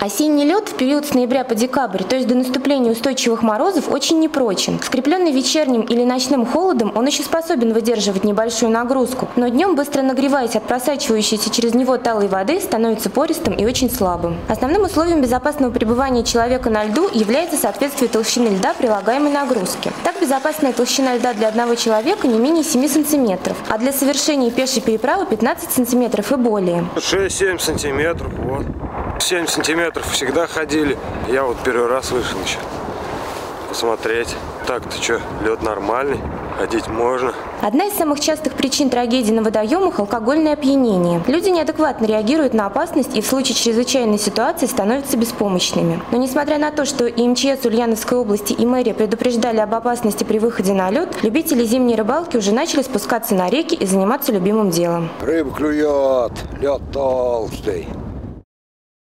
Осенний лед в период с ноября по декабрь, то есть до наступления устойчивых морозов, очень непрочен. Скрепленный вечерним или ночным холодом, он еще способен выдерживать небольшую нагрузку, но днем, быстро нагреваясь от просачивающейся через него талой воды, становится пористым и очень слабым. Основным условием безопасного пребывания человека на льду является соответствие толщины льда прилагаемой нагрузке. Так, безопасная толщина льда для одного человека не менее 7 сантиметров, а для совершения пешей переправы 15 сантиметров и более. 6-7 сантиметров, вот. 7 сантиметров всегда ходили. Я вот первый раз вышел еще посмотреть. Так-то что, лед нормальный, ходить можно. Одна из самых частых причин трагедий на водоемах – алкогольное опьянение. Люди неадекватно реагируют на опасность и в случае чрезвычайной ситуации становятся беспомощными. Но несмотря на то, что и МЧС Ульяновской области, и мэрия предупреждали об опасности при выходе на лед, любители зимней рыбалки уже начали спускаться на реки и заниматься любимым делом. Рыба клюет, лед толстый.